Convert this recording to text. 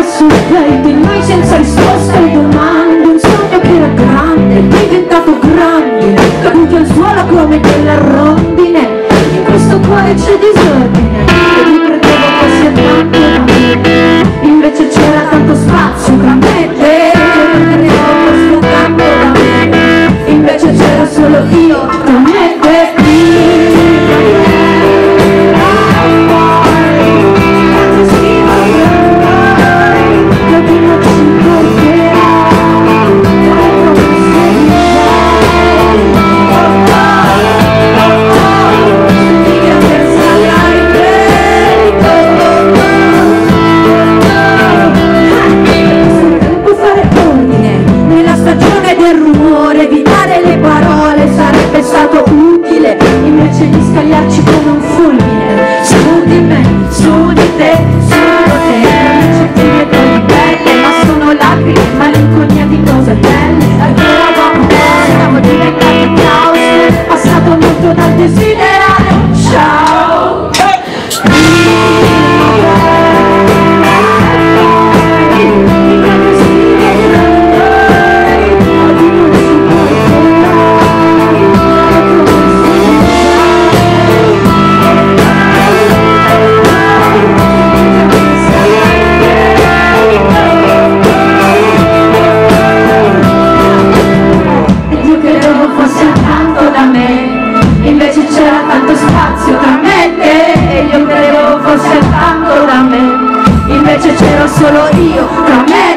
adesso play noi senza risposta ai domande. Un sogno che era grande diventato grande caduto al suolo come della rondine. In questo cuore c'è disordine e mi credevo fosse abbandonato invece c'era tanto spazio tra me e te credevo fosse abbandonato invece c'era solo io tra me e te. te, solo te. Non c'è dietro di pelle ma sono lacrime Malinconia di cose belle. Allora uomo, stavo diventando solo io tra me